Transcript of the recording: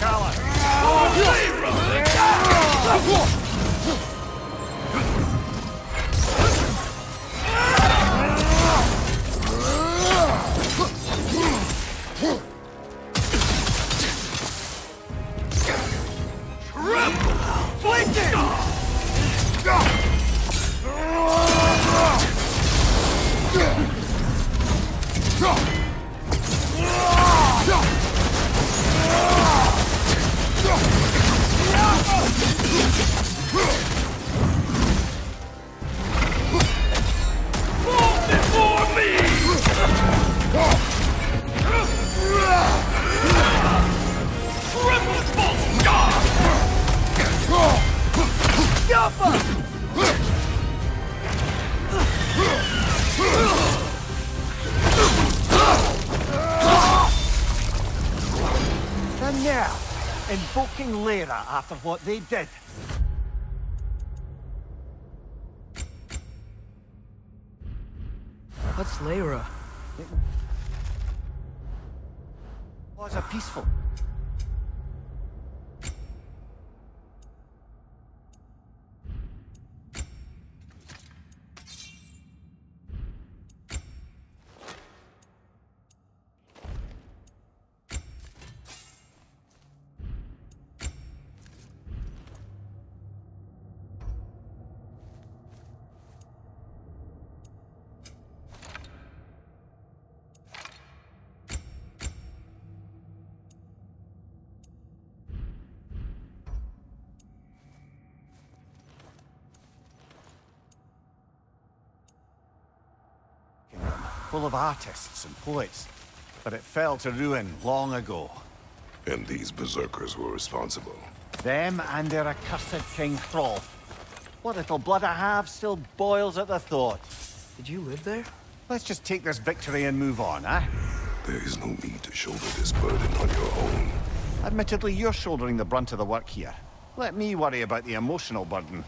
Kala. Oh, And now, invoking Lyra after what they did. What's Lyra? Was a peaceful. Full of artists and poets. But it fell to ruin long ago. And these berserkers were responsible. Them and their accursed King Hrolf. What little blood I have still boils at the thought. Did you live there? Let's just take this victory and move on, eh? There is no need to shoulder this burden on your own. Admittedly, you're shouldering the brunt of the work here. Let me worry about the emotional burden.